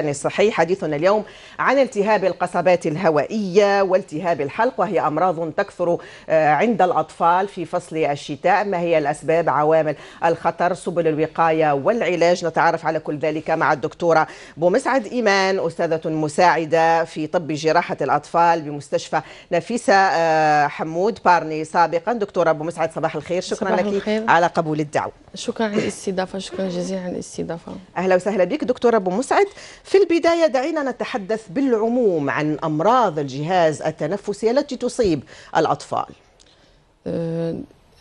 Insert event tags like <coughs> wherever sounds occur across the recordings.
الصحي حديثنا اليوم عن التهاب القصبات الهوائية والتهاب الحلق وهي أمراض تكثر عند الأطفال في فصل الشتاء ما هي الأسباب؟ عوامل الخطر سبل الوقاية والعلاج. نتعرف على كل ذلك مع الدكتورة بومسعد إيمان أستاذة مساعدة في طب جراحة الأطفال بمستشفى نفيسة حمود بارني سابقا. دكتورة بومسعد صباح الخير. شكرا صباح لك الخير. على قبول الدعوة. شكرا على الاستضافة شكرا جزيلا على الاستضافة أهلا وسهلا بك دكتورة أبو مسعد. في البداية دعينا نتحدث بالعموم عن أمراض الجهاز التنفسي التي تصيب الأطفال. أه،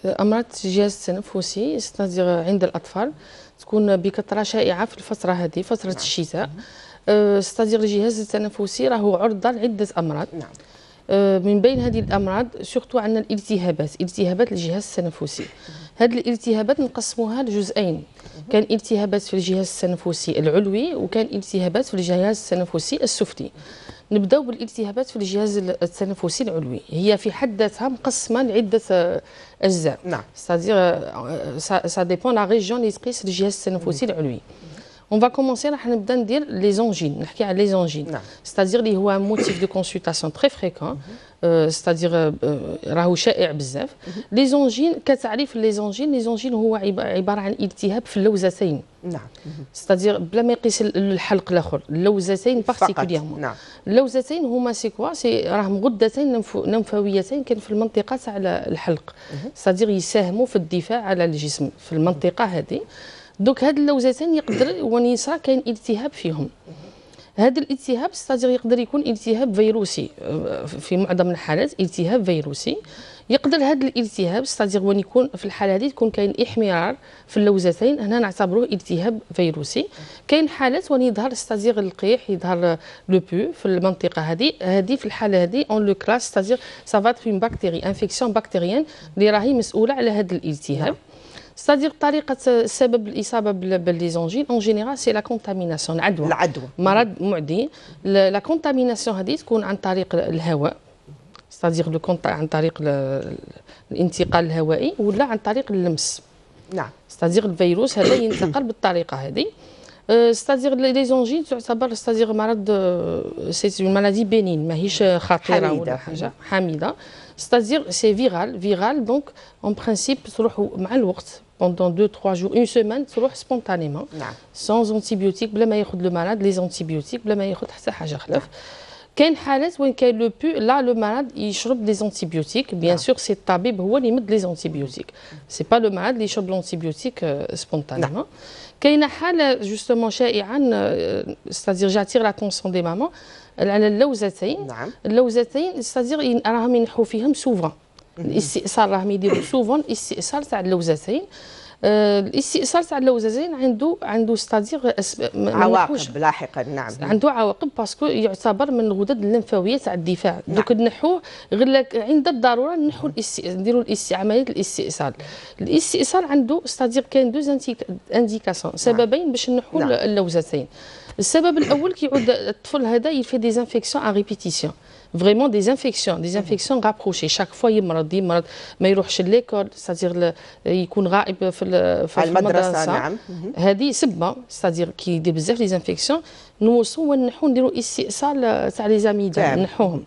أمراض الجهاز التنفسي عند الأطفال تكون بكثرة شائعة في الفترة هذه فترة الشتاء. أه، ستادير الجهاز التنفسي راهو عرضة لعدة أمراض. نعم. أه، من بين هذه الأمراض سورتو عندنا الالتهابات التهابات الجهاز التنفسي. هذه الالتهابات نقسموها لجزئين. كان التهابات في الجهاز التنفسي العلوي وكان التهابات في الجهاز التنفسي السفلي نبداو بالالتهابات في الجهاز التنفسي العلوي. هي في حد ذاتها مقسمة لعدة آه، أجزاء. نعم. ça dépend la région اللي تقيس الجهاز التنفسي العلوي. On va commencer راح نبدا ندير les angines نحكي على les angines نعم. c'est-à-dire اللي هو motif de consultation très fréquent c'est-à-dire euh, راهو شائع بزاف les angines كتعريف les angines les angines هو عب- عباره عن التهاب في اللوزتين نعم c'est-à-dire بلا ما يقيس ال- الحلق الآخر اللوزتين particulièrement نعم اللوزتين هما c'est quoا c'est راهم غدتين لمفاويتين كان في المنطقة تاع ال- الحلق c'est-à-dire يساهموا في الدفاع على الجسم في المنطقة هذه donc هاد اللوزتين يقدر يصرى كاين التهاب فيهم. هذا الالتهاب c'est-à-dire يقدر يكون التهاب فيروسي آه، في معظم الحالات التهاب فيروسي. يقدر هذا الالتهاب c'est-à-dire وين يكون في الحالة هذه تكون كاين احمرار في اللوزتين هنا نعتبروه التهاب فيروسي. كاين حالات وين يظهر c'est-à-dire القيح يظهر le pus في المنطقة هذه هذه في الحالة هذه on le classe c'est-à-dire ça va être une bactérie infection bactérienne اللي راهي مسؤولة على هذا الالتهاب. c'est-à-dire طريقة سبب الإصابة بال- ب les angines en général c'est la contamination العدوى. العدوى. مرض معدي. la contamination هذه تكون عن طريق الهواء c'est-à-dire عن طريق ال- الانتقال الهوائي ولا عن طريق اللمس. نعم. c'est-à-dire الفيروس هذا <coughs> ينتقل بالطريقة هذه. c'est-à-dire les angines تعتبر c'est-à-dire مرض c'est une maladie bénigne ماهيش خطيرة حميدة. ولا حاجة. حميدة. c'est-à-dire c'est viral viral donc en principe تروح مع الوقت pendant 2 3 jours une semaine تروح نعم sans antibiotiques بلا ما ياخذ malade les antibiotiques بلا ما ياخذ حتى حاجة خلاف كاين حالات وين كاين le pus là le malade يشرب les antibiotiques bien sûr c'est الطبيب هو اللي يمد les antibiotiques c'est pas le malade اللي يشرب l'antibiotique spontanément كاينة حاله justement شائعه c'est-à-dire j'attire l'attention des mamans على اللوزتين نعم اللوزتين c'est-à-dire راهم ينحوا فيهم souvent الاستئصال راهم يديروا souvent الاستئصال تاع اللوزتين آه، الاستئصال تاع اللوزتين عنده عنده c'est-à-dire عواقب لاحقا نعم عنده عواقب parce que يعتبر من الغدد الليمفاوية تاع الدفاع donc نحوه غير لك عند الضرورة نحو. نديروا. عملية الاستئصال الاستئصال عنده c'est-à-dire كاين deux indications سببين باش نحو نعم. اللوزتين السبب الأول كيعود الطفل هذا يفي des infections à répétition vraiment des infections des infections rapprochées chaque fois يمرض يمرض ما يروحش l'école c'est-à-dire يكون غائب في ال- في المدرسة نعم هذه سبه c'est-à-dire كي يدير بزاف les infections نوصلوا ونحو نديروا استئصال تاع les amygdales تمام. نحوهم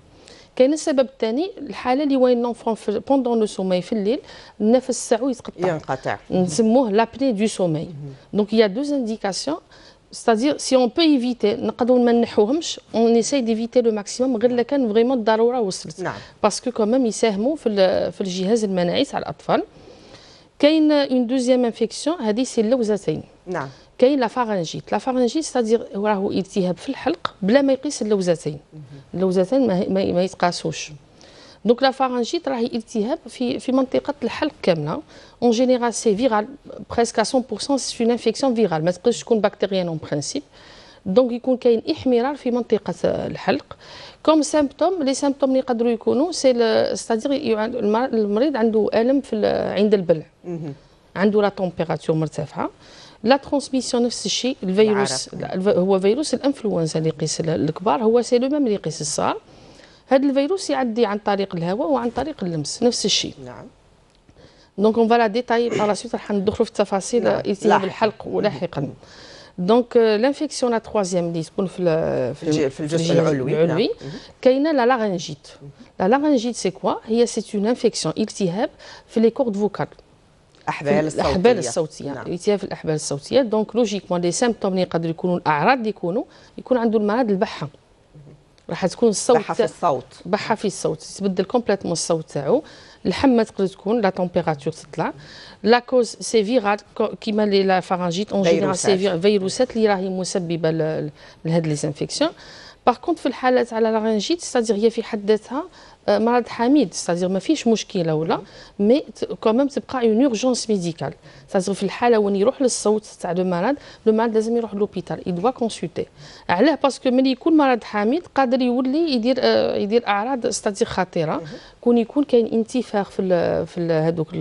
كاين السبب الثاني الحاله اللي وين l'enfant pendant le sommeil في الليل النفس تاعو يتقطع ينقطع نسموه l'apnée du sommeil donc il y a deux indications c'est-à-dire si on peut éviter نقدروا ما نحوهمش on essaye d'éviter le maximum غير لو كان vraiment الضروره وصلت. نعم. parce que كمان يساهموا في في الجهاز المناعي تاع الأطفال. كاين une deuxième infection هذه c'est اللوزتين. نعم. كاين la pharyngite la pharyngite c'est-à-dire راهو التهاب في الحلق بلا ما يقيس اللوزتين. اللوزتين ما, ما يتقاسوش. donc la pharyngite راهي التهاب في في منطقه الحلق كامله en général c'est viral presque 100% c'est une infection virale ما تقدرش تكون bactérienne en principe donc يكون كاين احمرار في منطقه الحلق comme symptômes les symptômes اللي يقدروا يكونوا c'est c'est-à-dire المريض عنده الم في عند البلع. عنده la température مرتفعه la transmission نفس الشيء الفيروس هو فيروس الانفلونزا اللي يقيس ال- الكبار هو c'est le même اللي يقيس الصغار هذا الفيروس يعدي عن طريق الهواء وعن طريق اللمس نفس الشيء. نعم. donc on va la détailler par suite راح ندخلوا في التفاصيل. نعم. التهاب لاحقاً. الحلق ولاحقا. donc l'infection la troisième اللي تكون في في الج- في الجزء العلوي، نعم. العلوي. كاينة la laryngite la laryngite c'est quoi هي c'est une infection التهاب في les cordes vocales أحبال الصوتية. الاحبال الصوتية. نعم. التهاب في الأحبال الصوتية. donc logiquement les symptômes اللي يقدروا يكونوا الاعراض اللي يكونوا يكون عنده المرض البحة. راح تكون الصوت بحه في الصوت. بحه في الصوت. تبدل complètement الصوت تاعو. الحمى تقدر تكون la température تطلع. la cause c'est viral كيما les la pharyngite en général c'est فيروسات. في- فيروسات اللي راهي مسببة لهاد les infections par contre في الحالات على laryngite c'est-à-dire هي في حد ذاتها مرض حميد c'est-à-dire ما فيش مشكلة ولا mais quand même تبقى une urgence médicale c'est-à-dire في الحالة وين يروح للصوت تاع le malade le malade لازم يروح l'hôpital doit consulter. علاه parce que ملي يكون مرض حميد قادر يولي يدير آه، يدير أعراض c'est-à-dire خطيرة. كون يكون كاين انتفاخ في ال في ال هذوك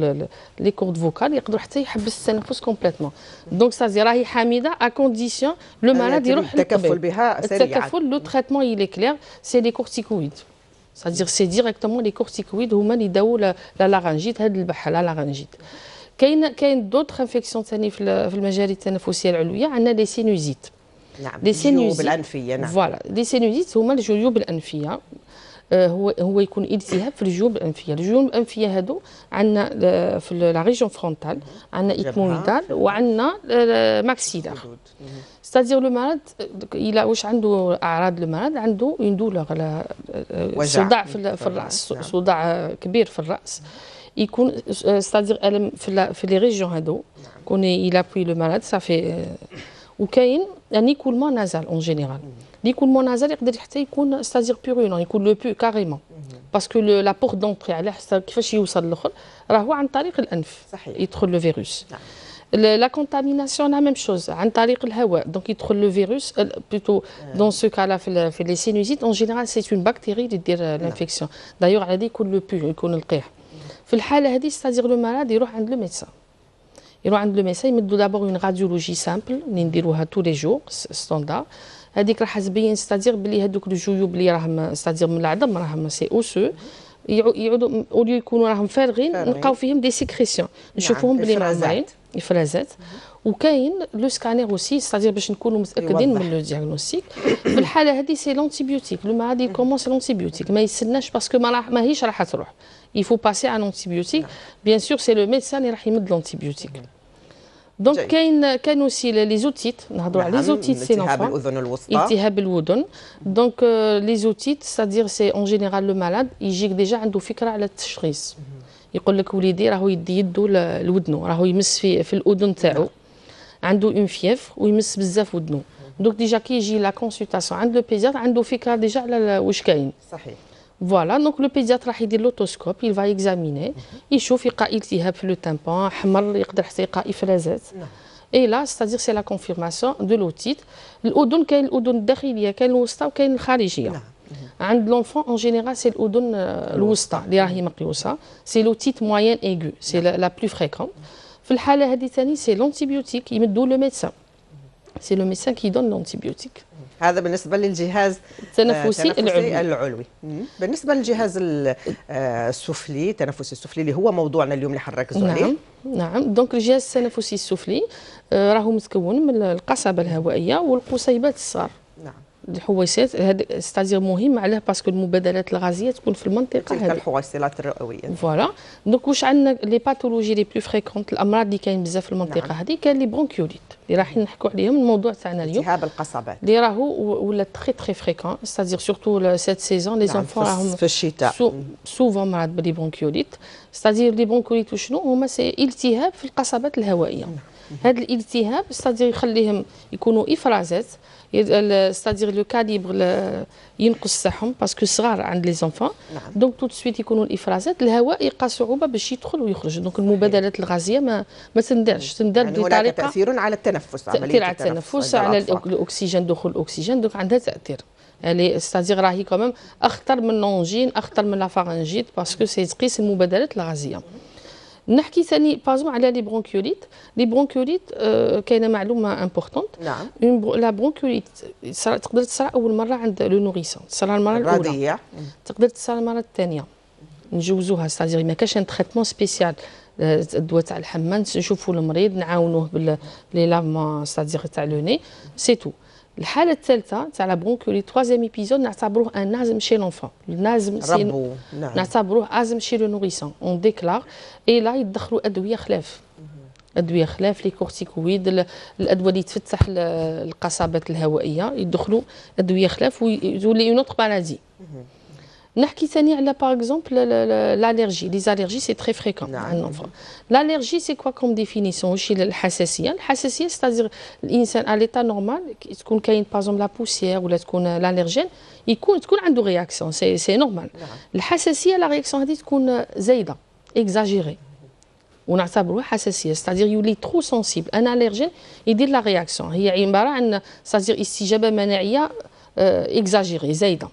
les cordes vocales يقدر حتى يحبس التنفس complètement. donc c'est-à-dire راهي حميدة à condition le malade يروح التكفل للطبيب. بها سريعا. التكفل le traitement est clair. C'est les corticoïdes. C'est-à-dire c'est directement les corticoïdes هما اللي يداووا la la laryngite هاد البحه la laryngite كاين كاين d'autres infections ثاني في ال- في المجاري التنفسيه العلويه عندنا les sinusites نعم les sinusites الانفيه نعم voilà les sinusites هما الجيوب الانفيه هو هو يكون التهاب في الجيوب الانفيه الجيوب الانفيه هادو عندنا في لا ريجون فرونتال عندنا. ايكمويدال وعندنا ماكسيلار. ستادير لو مرض إلى واش عنده اعراض لو مرض عنده اون دولور على صداع في, في الراس نعم. صداع كبير في الراس يكون ستادير الم في في لي ريجيون هادو كون إلى بوي لو مرض صافي وكاين ان ايكولمون نازال اون جينيرال ليكولمون نازال يقدر حتى يكون ستادير بيرولون يكون لو بو كاريمون باسكو لا بورت دونتري على حسب كيفاش يوصل الآخر راه هو عن طريق الانف صحيح. يدخل لو فيروس نعم. لا كونتاميناسيون لا ميم شوز عن طريق الهواء دونك يدخل لو فيروس بلوتو دون سو كالا في لي سينوزيت اون جينيرال سي اون بكتيري اللي دير لانفيكسيون دايوغ على دي يكون لو بو يكون القيح في الحاله هذه ستادير لو مالاد يروح عند لو ميدسان يروح عند le médecin يمدوا d'abord une radiologie simple اللي نديروها tous les jours standard هذيك راح تبين c'est-à-dire بلي هذوك الجيوب اللي راهم c'est-à-dire من العظم راهم سي اوسو يعودوا au lieu يكونوا راهم فارغين. نلقاو فيهم des sécrétions نشوفوهم بلي. معمرين افرازات وكاين le scanner aussi c'est-à-dire باش نكونوا متأكدين. من le diagnostic في الحالة هذه c'est l'antibiotique لو مرض يكومونس l'antibiotique ما يستناش parce que ما راح ماهيش راح تروح. Faut passer à l'antibiotique. bien sûr c'est le médecin اللي راح يمد l'antibiotique donc. كاين كاين aussi les otites نهضروا على les otites c'est التهاب الأذن الوسطى. التهاب الودن donc les otites c'est-à-dire c'est en général le malade يجيك déjà عنده فكرة على التشخيص. يقول لك وليدي راهو يدي يدو لودنو راهو يمس في في الأذن تاعو. عنده une fièvre ويمس بزاف ودنو. donc déjà كي يجي la consultation عند le pédiatre عنده فكرة déjà على واش كاين. صحيح. voilà donc le pédiatre راح يدير l'otoscope il va examiner. يشوف يلقى التهاب في le tympan حمر يقدر حتى يلقى افرازات et là c'est-à-dire c'est la confirmation de l'otite الاذن كاين الاذن الداخليه كاين الوسطى وكاين الخارجيه نعم. عند l'enfant en général c'est الاذن آه، الوسطى اللي راهي مقيوسه c'est l'otite moyenne aiguë c'est la plus fréquente في الحاله هذه ثاني c'est l'antibiotique يمدوا le médecin c'est le هذا بالنسبة للجهاز التنفسي آه، العلوي. العلوي. مم. بالنسبة للجهاز آه، السفلي التنفسي السفلي اللي هو موضوعنا اليوم اللي حنركزوا عليه. نعم. نعم donc الجهاز التنفسي السفلي آه، راهو متكون من القصبة الهوائية والقصيبات الصغار. نعم الحويصات هذا c'est-à-dire مهم علاه parce que المبادلات الغازية تكون في المنطقة هذه. الحويصلات الرئويه voilà donc واش عندنا les pathologies les plus fréquentes الأمراض اللي كاين بزاف في المنطقة نعم. هذه كاين les bronchiolites اللي رايحين نحكوا عليهم الموضوع تاعنا اليوم. التهاب القصبات. اللي راهو ولا très très fréquent c'est-à-dire surtout cette saison les نعم، enfants راهم في الشتاء. souvent مرض ب les bronchiolites c'est-à-dire les bronchiolites وشنو؟ هما c'est التهاب في القصبات الهوائية. هذا الالتهاب c'est-à-dire يخليهم يكونوا إفرازات c'est-à-dire le calibre ينقص تاعهم parce que صغار عند les enfants نعم. donc tout de suite يكونوا الإفرازات الهواء يلقى صعوبه باش يدخل ويخرج. donc المبادلات الغازية ما ما تندارش تندار يعني هناك بطريقة تأثير على التنفس تأثير على التنفس على الأكسجين دخول الأكسجين donc عندها تأثير. يعني c'est-à-dire راهي كمان أخطر من l'angine أخطر من la pharyngite parce que c'est تقيس المبادلات الغازية. نحكي ثاني بازون على les bronchiolites les bronchiolites كاينة معلومة importante نعم. la bronchiolite تقدر تصرا أول مرة عند le nourrisson تصرا المرة الأولى. تقدر تصرا المرة الثانية. نجوزوها. c'est-à-dire ما كاش un traitement spécial الدواء تاع الحمام نشوفوا المريض نعاونوه by les lavements c'est-à-dire تاع le nez c'est tout الحالة الثالثة تاع la bronchiolite troisième épisode نعتبروه un asthme chez l'enfant l'asthme ربو نعم. نعتبروه asthme chez le nourrisson on déclare et là يدخلوا ادويه خلاف ادويه خلاف les corticoïdes الادويه اللي تفتح القصبات الهوائيه يدخلوا ادويه خلاف ويولي une autre maladie نحكي ثاني على par exemple l'allergie les allergies c'est très fréquent نعم. عند l'enfant l'allergie c'est quoi comme définition واش الحساسيه الحساسيه c'est-à-dire الانسان على l'état normal تكون كاين par la poussière ولا تكون l'allergène يكون تكون عنده réaction c'est c'est normal الحساسيه la réaction هذه تكون زايده اكزاجيري ونعتبروها حساسيه c'est-à-dire يولي trop sensible un allergène يدير la réaction هي عباره عن c'est-à-dire استجابه مناعيه اكزاجيري زايده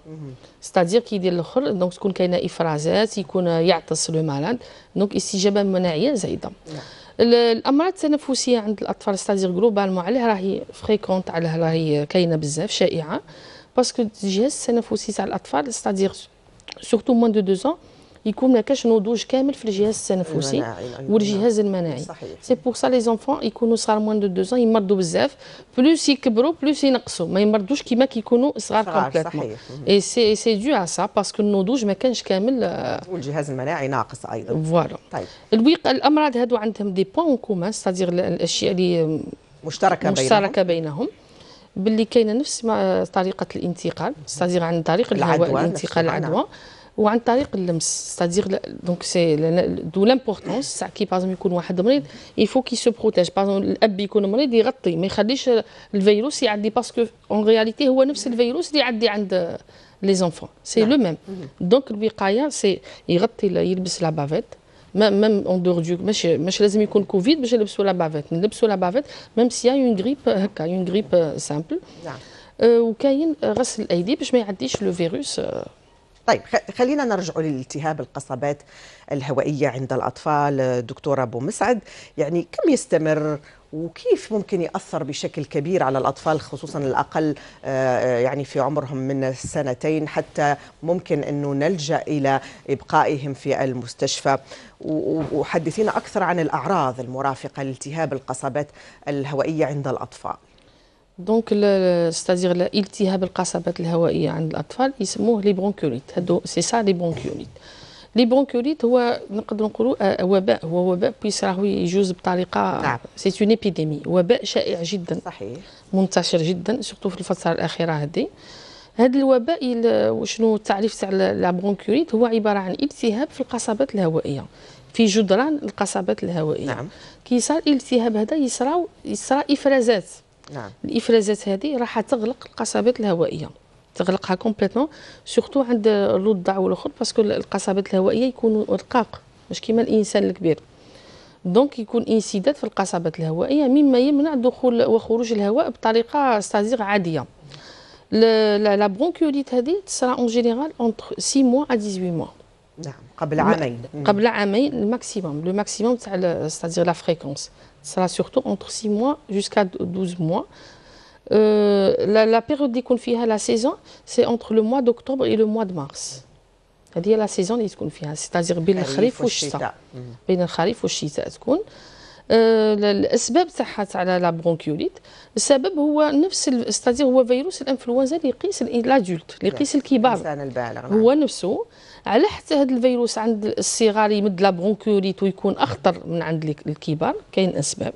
c'est-à-dire كيدير الآخر donc تكون كاينة افرازات يكون يعطس le malade donc استجابه مناعيه زايده الامراض التنفسيه عند الاطفال c'est-à-dire globalement عليه راهي fréquente عليه راهي كاينة بزاف شائعه parce que الجهاز التنفسي تاع الاطفال c'est-à-dire surtout moins de deux ans يكون ما كاش نضوج كامل في الجهاز التنفسي والجهاز المناعي. c'est pour ça les enfants يكونوا صغار moins de deux ans يمرضوا بزاف. plus يكبروا plus ينقصوا ما يمرضوش كيما كيكونوا صغار complètement et c'est c'est dû à ça parce que النضوج ما كانش كامل والجهاز المناعي ناقص أيضا. voilà طيب. الويق الأمراض هادو عندهم des points communs c'est-à-dire الأشياء اللي مشتركة بينهم. مشتركة بينهم. باللي كاينة نفس ما طريقة الانتقال c'est-à-dire عن طريق الهواء العدوى الانتقال العدوى. وعن طريق اللمس. c'est-à-dire donc c'est de l'importance تاع كي par exemple يكون واحد مريض il faut qu'il se protège par exemple الأب يكون مريض يغطي ما يخليش الفيروس يعدي. parce que en réalité هو نفس الفيروس اللي يعدي عند les enfants c'est le même donc الوقاية c'est يغطي يلبس la bavette même en dehors de ماشي ماشي لازم يكون كوفيد باش نلبسوا la bavette نلبسوا la bavette même si une grippe هكا une grippe simple نعم. وكاين غسل الأيدي باش ما يعديش لو فيروس طيب خلينا نرجع لالتهاب القصبات الهوائية عند الأطفال دكتور أبو مسعد. يعني كم يستمر وكيف ممكن يأثر بشكل كبير على الأطفال خصوصا الأقل آه، يعني في عمرهم من سنتين حتى ممكن أنه نلجأ إلى إبقائهم في المستشفى؟ وحدثينا أكثر عن الأعراض المرافقة لالتهاب القصبات الهوائية عند الأطفال. donc c'est-à-dire التهاب القصبات الهوائيه عند الأطفال يسموه les bronchiolites هادو c'est ça les bronchiolites les bronchiolites هو نقدر نقولوا وباء هو وباء بيس راهو يجوز بطريقه نعم. c'est une épidémie وباء شائع جدا صحيح. منتشر جدا surtout في الفترة الأخيرة هذه. هذا الوباء وشنو التعريف تاع la bronchiolite هو عبارة عن التهاب في القصبات الهوائية. في جدران القصبات الهوائية. نعم. كي صار الالتهاب هذا يصرى يصرى إفرازات. نعم. الإفرازات هذه راح تغلق القصبات الهوائية. تغلقها complètement surtout عند الرضع والاخر parce que القصبات الهوائية يكونوا رقاق مش كيما الإنسان الكبير. donc يكون انسداد في القصبات الهوائية مما يمنع دخول وخروج الهواء بطريقة c'est-à-dire عادية. la bronchiolite هذه تصرى en général entre 6 mois à 18 mois نعم قبل عامين. قبل عامين ال maximum le maximum تاع c'est-à-dire la fréquence sera surtout entre 6 mois jusqu'à 12 mois. Euh, la, la période اللي يكون فيها la saison c'est entre le mois d'octobre et le mois de mars. هذه la saison اللي تكون فيها c'est-à-dire بين الخريف والشتاء. بين الخريف والشتاء تكون آه، ال- الاسباب تاعها تاع la bronchiolite السبب هو نفس c'est-à-dire هو فيروس الانفلونزا اللي يقيس ال- l'adulte اللي يقيس الكبار الإنسان البالغ. هو نفسه على حتى هذا الفيروس عند الصغار يمد la bronchiolite ويكون أخطر من عند الك- الكبار كاين أسباب.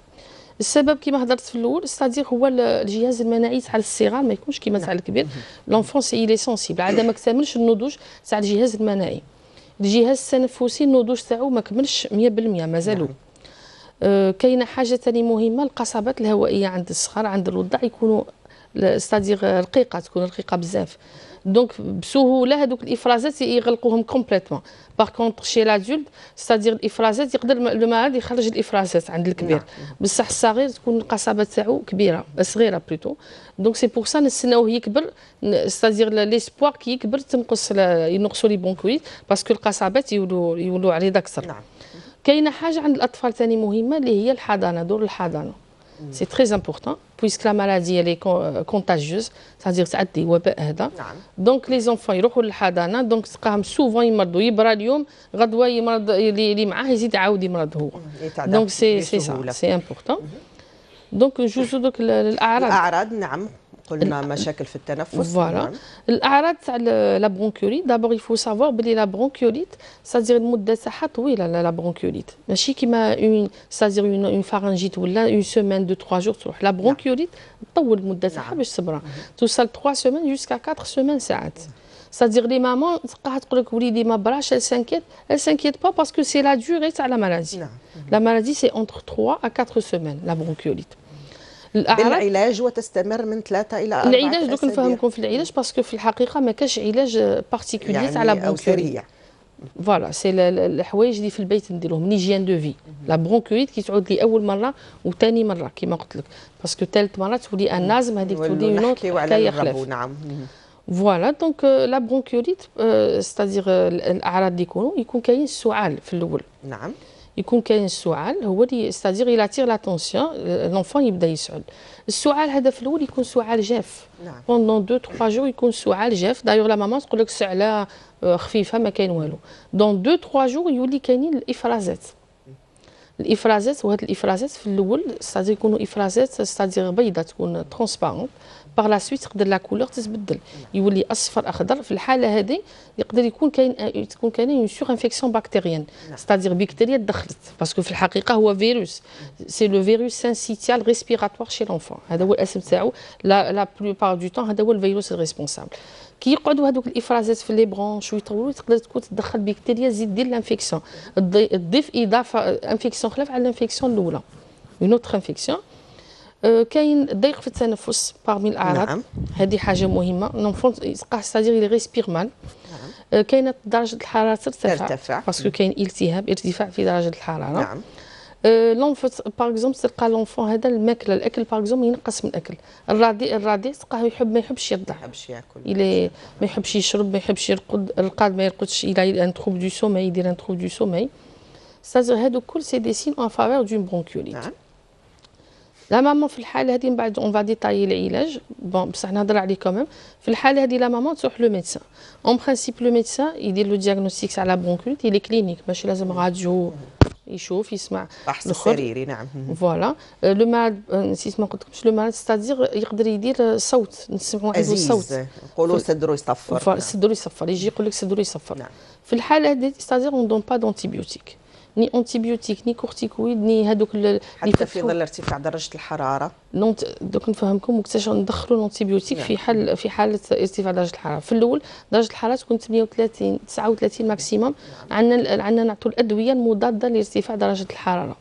السبب كما هضرت في الأول c'est-à-dire هو ال- الجهاز المناعي تاع الصغار ما يكونش كيما تاع الكبير. l'enfant il est sensible عاد ما اكتملش النضوج تاع الجهاز المناعي. الجهاز التنفسي النضوج تاعو ما كملش 100% مازالو. نعم. آه، كاينة حاجة ثاني مهمة القصبات الهوائية عند الصغار عند الرضع يكونوا c'est-à-dire رقيقه تكون رقيقه بزاف. donc بسهولة هذوك الإفرازات يغلقوهم complètement par contre chez l'adulte c'est-à-dire الإفرازات يقدر المرض يخرج الإفرازات عند الكبير. نعم. بصح الصغير تكون القصبه تاعو كبيرة صغيرة plutôt donc c'est pour ça نستناوه يكبر. c'est-à-dire l'espoir كي يكبر تنقص ينقصوا les bronchiolites. parce que القصبات يولوا يولوا عريضه أكثر نعم. كاينة حاجة عند الأطفال ثاني مهمة اللي هي الحضانة دور الحضانة. c'est très important puisque la maladie اللي contagieuse c'est-à-dire تعدي وباء هذا نعم. donc les enfants يروحوا للحضانه donc تلقاهم souvent يمرضوا يبرى اليوم غدوه يمرض اللي معاه يزيد يعاود يمرض هو donc c'est c'est ça c'est important donc نجوزو دوك الاعراض الاعراض نعم قلنا مشاكل في التنفس voilà. نعم. الأعراض تاع la bronchiolite d'abord il faut savoir بلي la bronchiolite c'est-à-dire المده تاعها طويلة la bronchiolite ماشي كيما une c'est-à-dire une pharyngite ولا une semaine deux 3 jours تروح. la bronchiolite تطول المدة تاعها باش تصبر توصل 3 semaines jusqu'à 4 semaines ساعات. C'est-à-dire les mamans, تلقاها تقول لك وليدي ما براش s'inquiète. Elle s'inquiète pas parce que c'est la durée تاع la maladie. La maladie c'est entre 3 à 4 semaines la bronchiolite. بالعلاج وتستمر من ثلاثة إلى أربعة العلاج دوك نفهمكم في العلاج parce que في الحقيقة ما كاش علاج particulier يعني على bronchiolite voilà c'est الحوايج اللي في البيت نديروهم l'hygiène de vie la bronchiolite كي تعود لي أول مرة وثاني مرة كيما قلت لك. parce que ثالث مرة تولي un asthme هذيك تولي une حكايه خلاف نعم. voilà donc la bronchiolite c'est-à-dire الأعراض اللي يكونوا يكون كاين السعال في الأول. نعم. يكون كاين السعال هو اللي c'est-à-dire il attire l'attention l'enfant يبدا يسعل السعال هذا في الأول يكون سعال جاف. نعم. pendant deux trois jours يكون سعال جاف. d'ailleurs la maman تقول لك السعله خفيفة ما كاين والو. dans deux trois jours يولي كاينين الإفرازات. الإفرازات وهاد الإفرازات في الأول c'est-à-dire يكونوا إفرازات c'est-à-dire بيضاء تكون transparente par la suite تقدر la couleur تتبدل. يولي أصفر أخضر في الحالة هذه يقدر يكون كاين تكون كاين une surinfection bactérienne c'est-à-dire بكتيريا دخلت. parce que في الحقيقة هو فيروس c'est le virus syncytial respiratoire chez l'enfant هذا هو الاسم تاعو la la plupart du temps هذا هو الفيروس ال responsable. كي يقعدوا هذوك الإفرازات في les bronches ويطولوا تقدر تكون تدخل بكتيريا تزيد دير l'infection تضيف إضافة infection خلاف على ال infection الأولى. une autre infection كاين ضيق في التنفس parmi الأعراض. نعم. هذه حاجة مهمة. l'enfant يبقى c'est-à-dire il respire نعم. كاينة درجة الحرارة ترتفع ترتفع. parce que كاين التهاب ارتفاع في درجة الحرارة. نعم. l'enfant par exemple تلقى l'enfant هذا الماكلة الأكل par exemple ينقص من الأكل. الرضيع الرضيع تلقاه يحب ما يحبش يرضع ما يحبش ياكل. إلى ما يحبش يشرب ما يحبش يرقد. القاد ما يرقدش إلى un trouble du sommeil يدير un trouble du sommeil c'est-à-dire هادو كل c'est des signes en faveur d'une bronchiolite نعم. la maman في الحاله هذه من بعد on va détailler العلاج. bon بصح نهضر عليه quand même في الحاله هذه la maman تروح le médecin. en principe le médecin يدير le diagnostic على bronchiolite il est clinique ماشي لازم راديو يشوف يسمع بحث سريري نعم. voilà le mal نسيت ما قلت لكمش le mal c'est-à-dire يقدر يدير صوت نسمعوا عنده الصوت نقولوا صدرو يصفر. صدرو يصفر. يجي يقول لك صدرو يصفر. نعم. في الحاله هذه c'est-à-dire on donne pas d'antibiotiques ni antibiotiques ni corticoïdes ni هذوك حتى في ظل ارتفاع درجة الحرارة. دوك نفهمكم وقتاش ندخلوا ال antibiotiques في حال في حالة ارتفاع درجة الحرارة. في الأول درجة الحرارة تكون 38 39 maximum عندنا عندنا نعطوا الأدوية المضادة لارتفاع درجة الحرارة.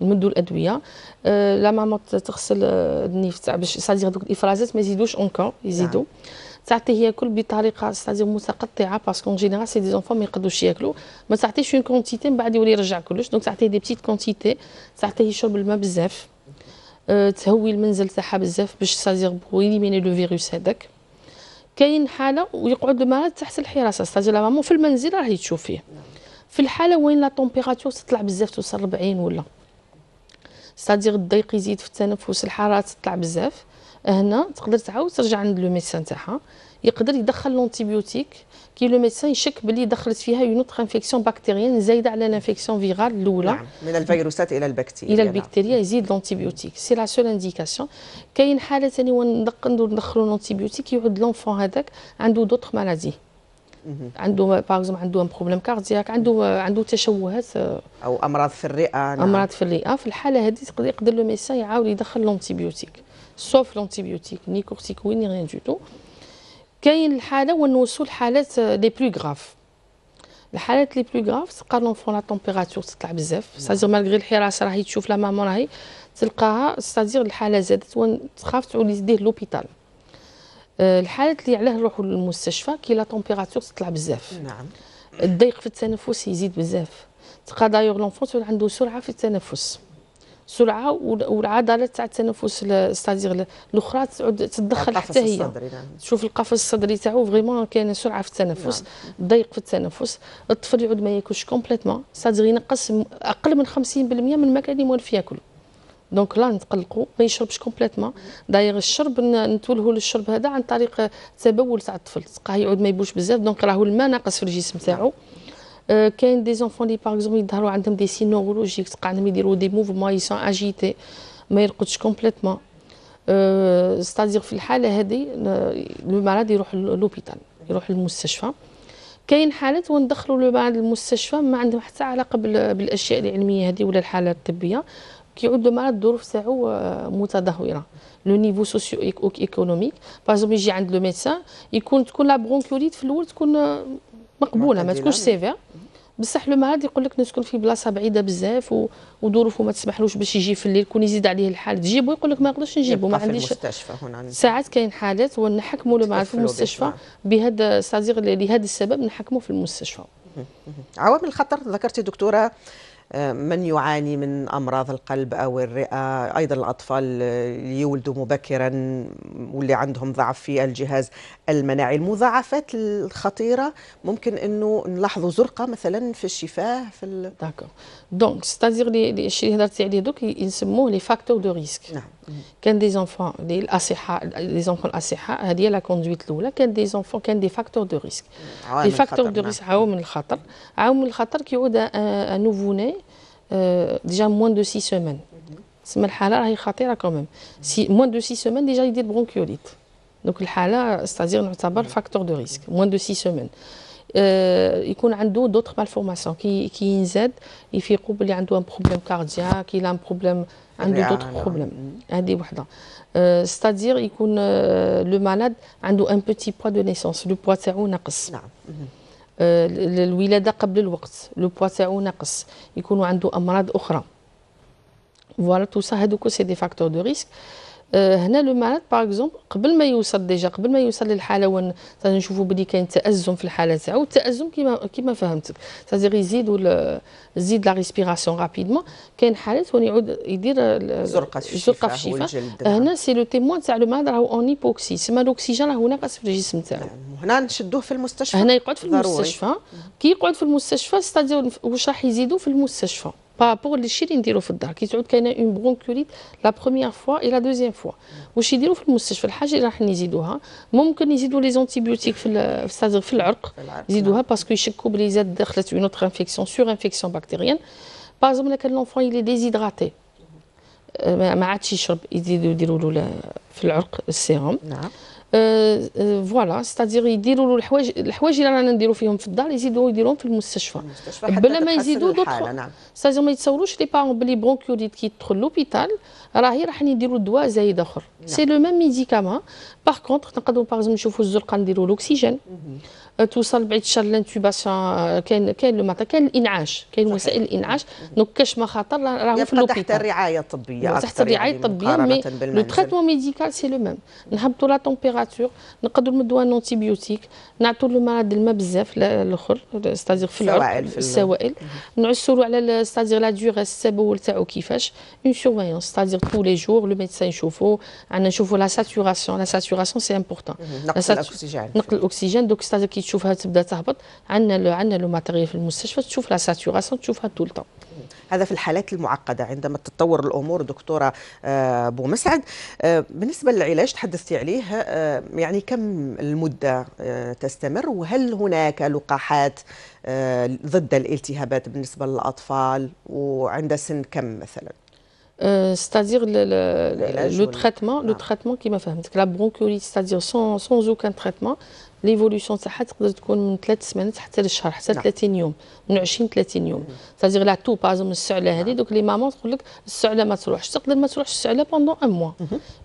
نمدوا الأدوية. أه la maman تغسل النيف تاع باش c'est-à-dire دوك الإفرازات ما يزيدوش encore يزيدوا تعطيه ياكل بطريقة c'est-à-dire متقطعه parce que en général c'est des enfants ما يقدروش ياكلوا ما تعطيش une quantité من بعد يولي يرجع كلش. donc تعطيه des petites quantités تعطيه يشرب الماء بزاف. أه تهوي المنزل تاعها بزاف باش c'est-à-dire pour éliminer le virus هذاك. كاين حالة ويقعد المرض تحت الحراسة. c'est-à-dire la maman في المنزل راهي تشوف فيه. في الحالة وين la température تطلع بزاف توصل 40 ولا. c'est-à-dire الضيق يزيد في التنفس الحرارة تطلع بزاف. هنا تقدر تعاود ترجع عند le médecin تاعها. يقدر يدخل l'antibiotique كي le médecin يشك بلي دخلت فيها une autre infection bactérienne زايدة على ال infection virale الأولى. نعم من الفيروسات إلى البكتيريا. إلى البكتيريا يزيد l'antibiotique c'est la seule indication كاين حالة ثاني وين ندخلوا l'antibiotique يعود l'enfant هذاك عنده d'autres maladies عنده par exemple عنده un problème cardiaque عنده عنده تشوهات أو أمراض في الرئة نعم. أمراض في الرئة. في الحالة هذه يقدر le médecin يعاود يدخل l'antibiotique sauf l'antibiotique ni corticoïdes ni rien du tout كاين الحاله وين نوصلوا الحالات les plus graves الحالات les plus graves تلقى l'enfant la température تطلع بزاف c'est-à-dire malgré الحراسه راهي تشوف la maman راهي تلقاها c'est-à-dire الحاله زادت وين تخاف تعود تديه l'hôpital الحالات اللي علاه نروحوا للمستشفى كي la température تطلع بزاف نعم الضيق في التنفس يزيد بزاف تلقى d'ailleurs l'enfant عنده سرعه في التنفس سرعة والعضلات تاع التنفس c'est-à-dire الأخرى تعود تتدخل حتى هي. نعم. تشوف القفص الصدري تاعو vraiment كاين سرعة في التنفس نعم. ضيق في التنفس. الطفل يعود ما ياكلش complètement c'est-à-dire ينقص أقل من 50% من الماكلة اللي موالف ياكل. donc لا نتقلقوا ما يشربش complètement c'est-à-dire الشرب نتولهوا للشرب هذا عن طريق التبول تاع الطفل. تلقاه يعود ما يبوش بزاف donc راهو الماء ناقص في الجسم تاعو. آه كاين des enfants لي par exemple يظهروا عندهم des signes neurologiques تلقى عندهم يديروا des mouvements ils sont agités ما يرقدش complètement c'est-à-dire في الحالة هذه le malade يروح l'hôpital يروح للمستشفى كاين حالات وندخلوا لو بعد المستشفى ما عندهم حتى علاقة بالأشياء العلمية هذه ولا الحالات الطبية. كيعود le malade الظروف تاعو متدهورة. le niveau socio-économique bas يجي عند le médecin يكون تكون la bronchiolite في الأول تكون مقبولة ما تكونش sévère بصح le malade يقول لك نسكن في بلاصة بعيدة بزاف وظروفه ما تسمحلوش باش يجي في الليل كون يزيد عليه الحال تجيبو يقول لك ما نقدرش نجيبو ما عنديش في المستشفى هنا. ساعات كاين حالات ونحكموا le malade في المستشفى بهذا سازيغ لهذا السبب نحكموا في المستشفى. عوامل الخطر ذكرتي دكتورة من يعاني من أمراض القلب أو الرئة؟ أيضا الأطفال اللي يولدوا مبكرا واللي عندهم ضعف في الجهاز المناعي. المضاعفات الخطيرة ممكن إنه نلاحظوا زرقة مثلا في الشفاه في d'accord donc c'est-à-dire لي الشيء اللي هضرتي عليه دوك يسموه les facteurs de risque نعم. كان des enfants لي الاصحاء les enfants الاصحاء هذه la conduite الأولى. كان des enfants كان des facteurs de risque les facteurs de risque عوامل الخطر عوامل الخطر كيعود un nouveau-né déjà moins de six semaines تسمى الحاله راهي خطيرة quand même c'est moins de six semaines déjà يدير bronchiolite donc الحاله c'est-à-dire نعتبر facteur de risque moins de six semaines يكون عنده d'autres malformations كي كي ينزاد يفيقوا بلي عنده un problème cardiaque إلى un problème عنده d'autres problèmes هذه وحدة. c'est-à-dire يكون le malade عنده un petit poids de naissance le poids تاعو ناقص نعم. الولاده قبل الوقت. le poids تاعو ناقص يكونوا عنده أمراض أخرى. voilà tout ça هادوكو c'est des facteurs de risque هنا le malade par exemple قبل ما يوصل déjà قبل ما يوصل للحالة وين نشوفوا بلي كاين تأزم في الحالة تاعو التازم كيما كيما فهمتك. سازيغ يزيدوا يزيد la respiration rapidement كاين حالات وين يعود يدير زرقة في الشفاه في الشفاه هنا c'est le témoin تاع le malade راهو en hypoxie سما الأكسجين راهو ناقص في الجسم تاعو. هنا نشدوه في المستشفى؟ هنا يقعد في المستشفى. كي يقعد في المستشفى c'est-à-dire واش راح يزيدوا في المستشفى؟ par rapport للشيء اللي نديرو في الدار. كي تعود كاينة une bronchiolite la première fois et la deuxième fois واش يديروا في المستشفى؟ الحاجة اللي راح نزيدوها ممكن يزيدوا les antibiotiques في في العرق يزيدوها parce que يشكوا بلي زاد دخلت une autre infection surinfection bactérienne par exemple كان l'enfant il est déshydraté ما عادش يشرب يزيدوا يديروا له في العرق السيروم. نعم. voilà. c'est-à-dire يديروا له الحوايج الحوايج اللي رانا نديروا فيهم في الدار يزيدوا يديروهم في المستشفى. بلا ما يزيدوا دوطخ نعم. c'est-à-dire ما يتصوروش les parents بلي bronchiolite كي يدخل l'hôpital راهي راح نديروا دواء زايد آخر. c'est le même médicament par contre نقدروا باغ نشوفوا الزرقاء نديروا الاكسجين توصل بعيد الشر l'intubation كاين كاين لو كاين الإنعاش كاين وسائل الإنعاش. donc كاش ما خطر راهو في l'hôpital تحت الرعاية الطبية تحت الرعايه يعني الطبية mais le traitement médical c'est le même نهبطوا la température نقدروا نمدوا un antibiotique نعطوا له مرض الماء بزاف الأخر c'est-à-dire في العرق السوائل. نعسوا له على c'est-à-dire la diurèse التبول تاعو كيفاش une surveillance c'est-à-dire tous les jours le médecin يشوفوا عندنا نشوفوا la saturation la saturation c'est important نقل الأكسجين. نقل الأكسجين. donc c'est-à-dire كي تشوفها تبدا تهبط عندنا لو عندنا le matériel في المستشفى تشوف la saturation تشوفها طول الوقت هذا في الحالات المعقدة عندما تتطور الأمور دكتورة آه، ابو مسعد آه، بالنسبة للعلاج تحدثتي عليه آه، يعني كم المدة تستمر؟ وهل هناك لقاحات ضد الالتهابات بالنسبة للأطفال؟ وعند سن كم مثلا؟ c'est-à-dire le, traitement, le traitement qui m'a fait. La bronchiolite, c'est-à-dire sans, sans aucun traitement, l'évolution تاعها تقدر تكون من ثلاث سمانات حتى للشهر حتى 30 يوم من 20 30 يوم. c'est-à-dire la toux بازم السعله هذه دوك les mamans تقول لك السعله ما تروحش تقدر ما تروحش السعله pendant un mois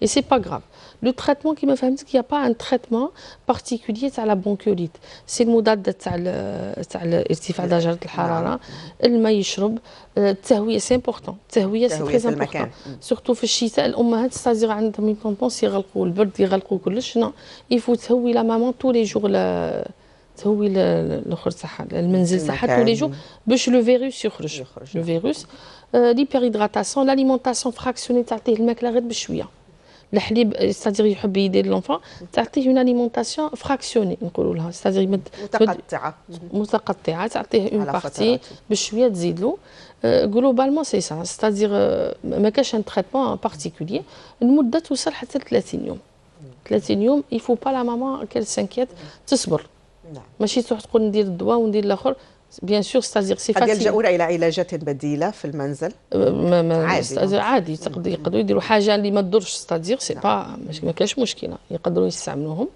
et c'est pas grave le traitement كيما فهمتك y a pas un traitement particulier تاع la bronchiolite c'est المضادات تاع تاع ارتفاع درجه الحراره الماء يشرب التهويه c'est important التهويه c'est très important surtout في الشتاء. الأمهات c'est-à-dire عندهم une tendance يغلقوا البرد يغلقوا كلش. non il faut تهوي la maman tous les jours تهوي الأخر تاعها المنزل تاعها tous les jours باش le virus يخرج. le virus l'hyperhydratation l'alimentation fractionnée تعطيه الماكله غير بشوية. الحليب c'est-à-dire يحب يدير l'enfant تعطيه une alimentation fractionnée نقولوا لها. c'est-à-dire متقطعة. متقطعة تعطيه une partie بشوية تزيد له. globalement c'est ça c'est-à-dire ما كاش un traitement particulier المده توصل حتى 30 يوم 30 يوم il faut pas la maman qu'elle s'inquiète تصبر. نعم. ماشي تروح تقول ندير الدواء وندير الآخر. bien sûr c'est-à-dire c'est facile يلجؤون إلى علاجات بديله في المنزل. ما ما عادي. عادي. يقدروا يديروا حاجة اللي ما تضرش. c'est-à-dire c'est pas ما كاش مشكلة. يقدروا يستعملوهم.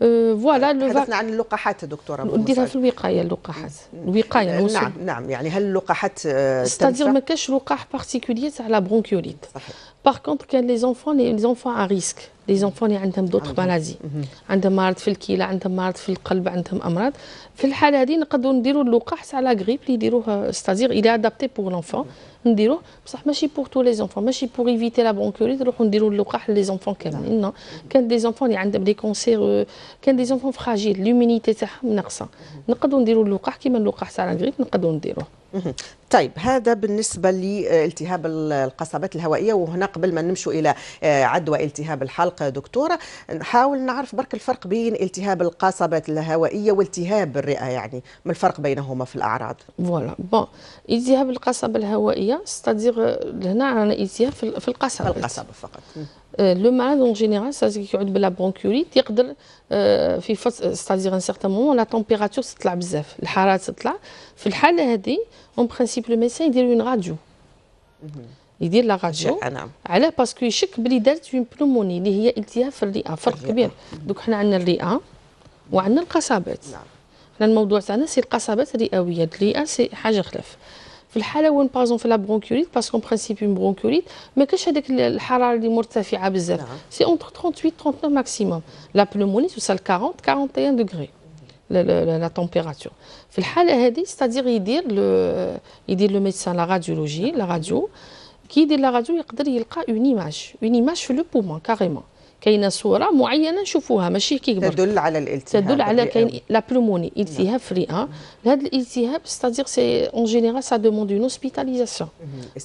voilà euh, تحدثنا عن اللقاحات دكتورة نديرها في الوقاية اللقاحات. الوقاية نعم نعم يعني هل اللقاحات c'est-à-dire ما كاش لقاح particulier تاع la bronchiolite صحيح. par contre كان les enfants les enfants à risque les enfants اللي عندهم d'autres maladies عندهم مرض في الكلى عندهم مرض في القلب عندهم أمراض في الحالة هذه نقدروا نديروا اللقاح تاع la grippe اللي يديروه c'est-à-dire il est adapté pour l'enfant نديروه بصح ماشي pour tous les enfants ماشي pour éviter la bronchiolite نروحوا نديروا اللقاح les enfants كاملين non كان des enfants اللي عندهم des cancers كان des enfants fragiles l'immunité تاعهم ناقصة. نقدروا نديروا اللقاح كيما اللقاح تاع la grippe نقدروا نديروه. طيب هذا بالنسبة لالتهاب القصبات الهوائية وهنا قبل ما نمشوا إلى آه، عدوى التهاب الحلق دكتورة نحاول نعرف برك الفرق بين التهاب القصبات الهوائية والتهاب الرئة يعني ما الفرق بينهما في الأعراض؟ voilà bon التهاب القصبة الهوائية c'est-à-dire هنا رانا التهاب في القصبة. في القصبة فقط. le malade en général c'est-à-dire يعود ب la bronchiolite يقدر في فصل c'est-à-dire un certain moment la température تطلع بزاف الحراره تطلع في الحالة هذه en principe le médecin يدير une radio يدير la radio علاه parce que يشك بلي دارت une pneumonie اللي هي التهاب في الرئة فرق كبير. دوك حنا عندنا الرئة وعندنا القصبات نعم. حنا الموضوع تاعنا c'est القصبات الرئوية. الرئة c'est حاجة خلاف. في الحالة وين par exemple في la bronchiolite parce que principe une bronchiolite ما كاش هذاك الحراره اللي مرتفعه بزاف c'est entre 38 39 maximum la pneumonie توصل 40 41 degrés la température في الحاله هذه c'est-à-dire يدير يدير le médecin la radiologie la radio كي يدير la radio يقدر يلقى une image une image في le poumon carrément كاينة صورة معينة نشوفوها ماشي كيكبر تدل على الالتهاب. تدل على كاين la pneumonie التهاب في الرئه هذا الالتهاب c'est-à-dire c'est en général ça demande une hospitalisation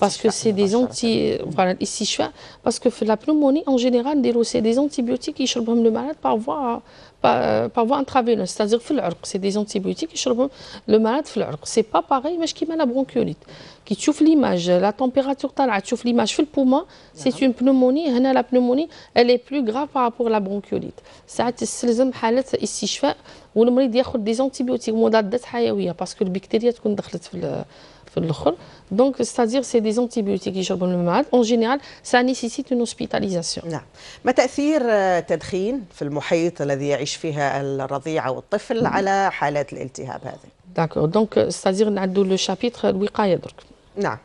parce que c'est des anti- voilà الاستشفاء. parce que في la pneumonie en général نديرو c'est des antibiotiques يشربهم malade par voie par voie intraveineuse, c'est-à-dire في العرق, c'est des antibiotiques يشربهم malade في العرق. C'est pas pareil مش كيما la bronchiolite. كي تشوف l'image la température طالعه تشوف l'image في ال poumon c'est une pneumonie هنا la pneumonie elle est plus grave par rapport la bronchiolite ساعات تستلزم حاله استشفاء والمريض ياخذ des antibiotiques مضادات حيويه parce que البكتيريا تكون دخلت في في الآخر donc c'est-à-dire c'est des antibiotiques يشربهم ال malade en général ça nécessite une hospitalisation نعم. ما تأثير التدخين في المحيط الذي يعيش فيها الرضيع أو الطفل على حالات الالتهاب هذه؟ d'accord donc c'est-à-dire نعدو le chapitre الوقاية درك. نعم.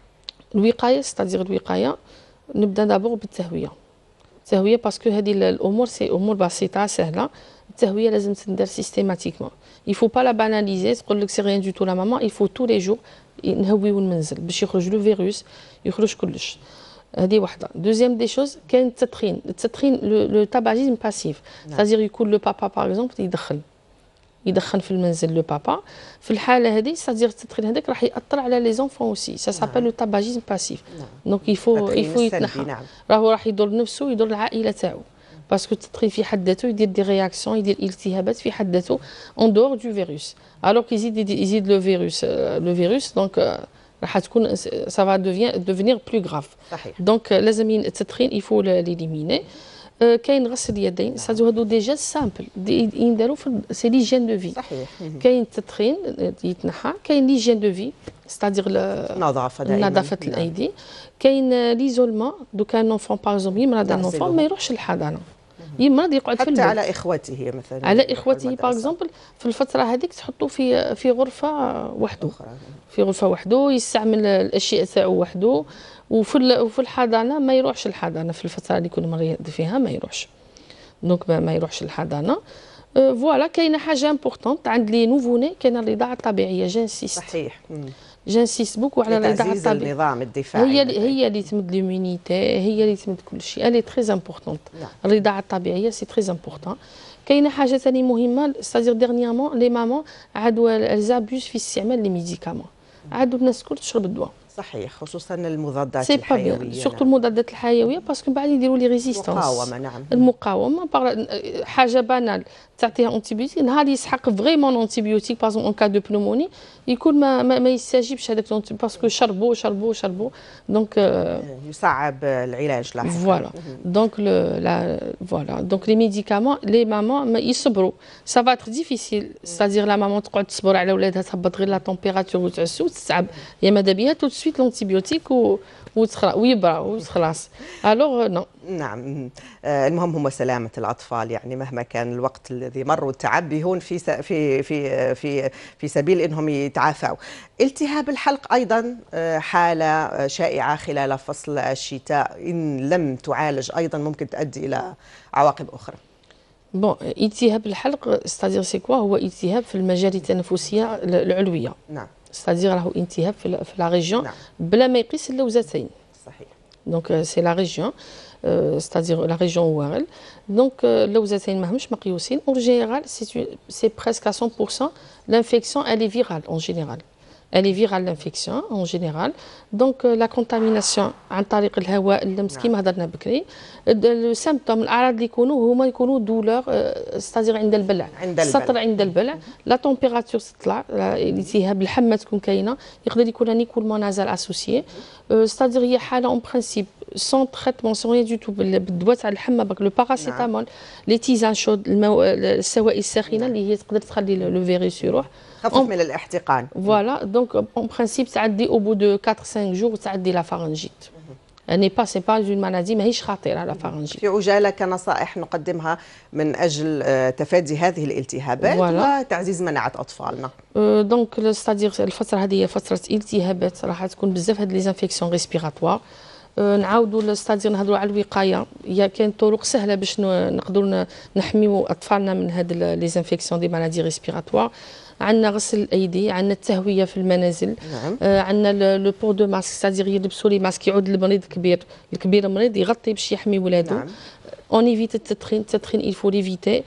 الوقاية c'est-à-dire الوقاية نبدأ d'abord بالتهوية. التهوية parce que هذه الأمور c'est أمور بسيطة سهلة. التهوية لازم تندار systématiquement faut pas la banaliser تقول لك c'est rien du tout la maman faut tous les jours نهويو المنزل باش يخرج le virus يخرج كلش. هذه واحدة. deuxième des choses كاين التدخين. التدخين le tabagisme passif c'est-à-dire يكون le papa par exemple يدخن يدخن في المنزل le papa. في الحالة هذه c'est-à-dire التدخين هذاك راح يأثر على les enfants aussi ça s'appelle le tabagisme passif donc il faut il faut يتنحى. راهو راح يضر نفسه ويضر العائله تاعو. parce que التدخين في حد ذاته يدير des réactions يدير التهابات في حد ذاته en dehors du virus alors يزيد يزيد le virus le virus donc راح تكون ça va devenir plus grave صحيح. donc لازم التدخين il faut l'éliminer كاين غسل اليدين سادو هادو des gestes simples ينداروا في c'est l'hygiène de vie صحيح. كاين التدخين يتنحى كاين l'hygiène de vie c'est-à-dire النظافه نظافة الأيدي. كاين l'isolement de quand enfant par exemple يمرض un enfant ما يروحش للحضانة. يمرض يقعد في البيت. حتى على إخوته مثلا على إخوته par exemple في الفترة هذيك تحطوا في في غرفة وحده في غرفة وحده يستعمل الأشياء تاعو وحده وفي وفي الحضانة ما يروحش الحضانة في الفترة اللي يكون مريض فيها ما يروحش. donc ما يروحش الحضانة. voilà كاينة حاجة importante عند les nouveau-nés كاينة الرضاعة الطبيعية. j'insiste صحيح. j'insiste beaucoup على الرضاعة الطبيعية. النظام الدفاعي هي اللي هي اللي تمد l'immunité هي اللي تمد كل شيء. elle est très importante الرضاعة الطبيعية c'est très important كاينة حاجة ثاني مهمة c'est-à-dire dernièrement les mamans عادوا elles abusent في استعمال les médicaments عادوا الناس الكل تشرب الدواء. صحيح خصوصا المضادات c'est pas bien surtout. المضادات الحيوية parce que من بعد يديروا les résistances مقاومه نعم المقاومة حاجة banale تعطيها antibiotique نهار يسحق vraiment antibiotique par un cas de pneumonie يكون ما ما, ما يستجيبش هذاك parce que شربوا شربوا شربوا donc آه، يصعب العلاج لاحقا Voilà. Donc, le, la, voilà. Donc les médicaments, les mamans, ما يصبروا. Ça va être difficile. C'est-à-dire la maman تقعد تصبر على ولادها تهبط غير la température وتعس وتتعب. يا ماذا بها tout de suite l'antibiotique و ويبرا وخلاص. alors non. نعم آه، المهم هو سلامة الأطفال يعني مهما كان الوقت الذي مر والتعب هون في في في في في سبيل إنهم يتعافوا. التهاب الحلق أيضا آه، حالة آه، شائعة خلال فصل الشتاء إن لم تعالج أيضا ممكن تؤدي إلى عواقب أخرى. bon التهاب الحلق c'est-à-dire c'est quoi هو التهاب في المجاري التنفسيه العلوية. نعم ستادير راهو التهاب في ال- في لا ريجيون نعم. بلا ما يقيس اللوزتين. صحيح. Donc euh, c'est la région, euh, c'est-à-dire la région ORL. Donc euh, là où vous êtes ماهمش مقيوسين. En général, c'est une- c'est presque à 100%. L'infection, elle est virale en général. Elle est virale l'infection en général. Donc euh, la contamination عن طريق الهواء اللمس كيما هضرنا بكري. les symptômes الاعراض اللي يكونوا هما يكونوا douleur c'est-à-dire عند البلع عند البلع. السطر عند البلع la température تطلع لا- الالتهاب الحمى تكون كاينة يقدر يكون un écoulement nasal associé c'est-à-dire هي حاله en principe sans traitement sans rien du tout بالدواء تاع الحمى avec le paracétamol les tisanes chaudes. السوائل الساخنه اللي هي تقدر تخلي le virus يروح خفف من الاحتقان. voilà donc en principe تعدي au bout de 4 5 jours تعدي la pharyngite n'est pas c'est pas une maladie ماهيش خطيره la pharyngite في عجالة كنصائح نقدمها من أجل آه، تفادي هذه الالتهابات voilà. وتعزيز مناعة أطفالنا. donc c'est-à-dire الفترة هذه هي فترة التهابات راح تكون بزاف هاد les infections respiratoires نعاودوا c'est-à-dire نهضروا على الوقاية. هي كاين طرق سهلة باش نقدروا نحميو أطفالنا من هاد les infections des maladies respiratoires عندنا غسل الأيدي عندنا التهوية في المنازل نعم. آه، عندنا le port de masque c'est-à-dire يلبسوا les masques يعود المريض كبير الكبير مريض يغطي باش يحمي ولادو نعم. Évitez les tétines. Tétines, il faut l'éviter.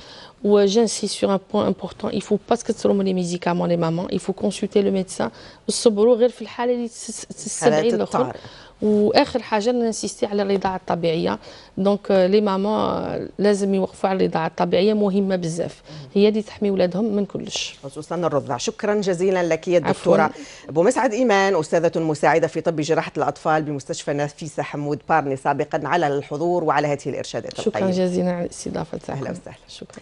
Ou euh, j'insiste sur un point important, il faut pas que ترموا les médicaments les mamans, il faut consulter le médecin. الصبروا غير في الحالة اللي تس- تستدعي. الطارئ. واخر حاجة ن insisti على الرضاعه الطبيعيه. donc les mamans لازم يوقفوا على الرضاعه الطبيعيه مهمه بزاف. هي اللي تحمي ولادهم من كلش. خصوصا الرضع شكرا جزيلا لك يا الدكتورة. عفواً. أبو مسعد إيمان أستاذة مساعدة في طب جراحة الأطفال بمستشفى نفيسة حمود بارني سابقا على الحضور وعلى هذه الإرشادات شكرا القيمة. جزيلا على الاستضافة أهلا وسهلا. شكرا.